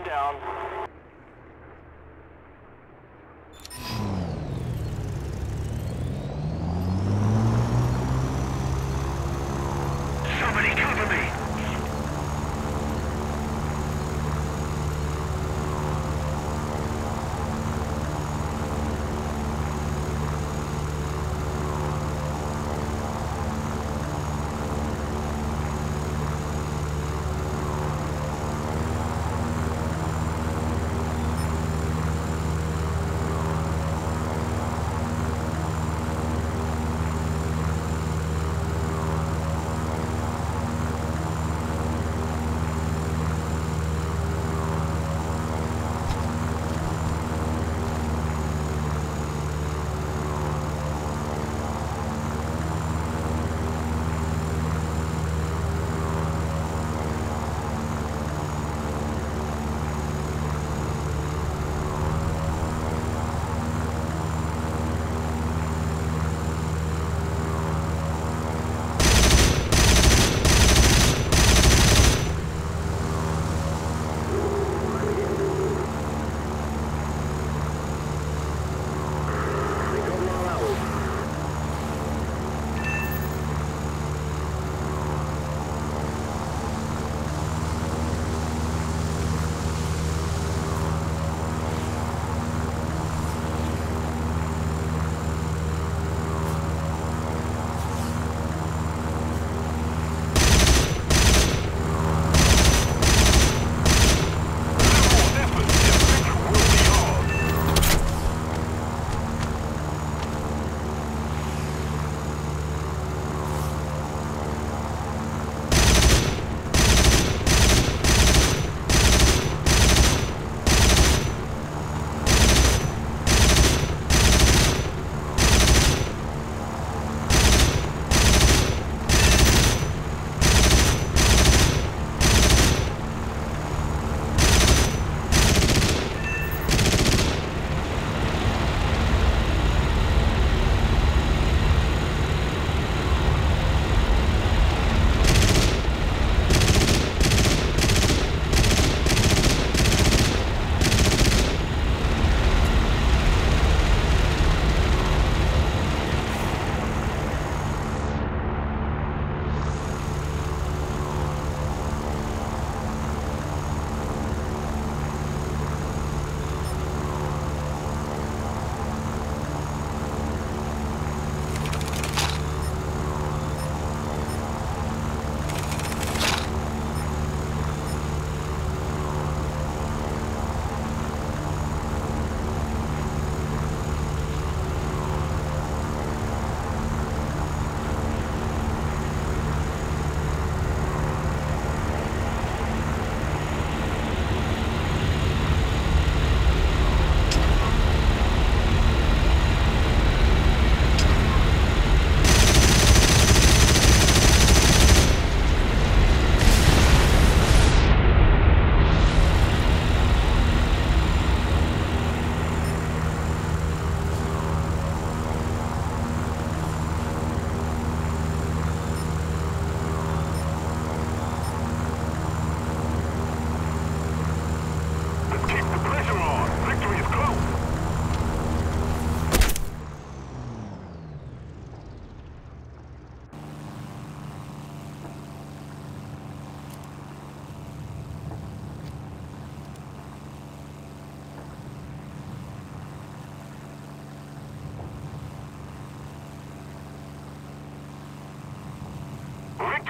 going down.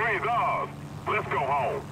Is ours. Let's go home.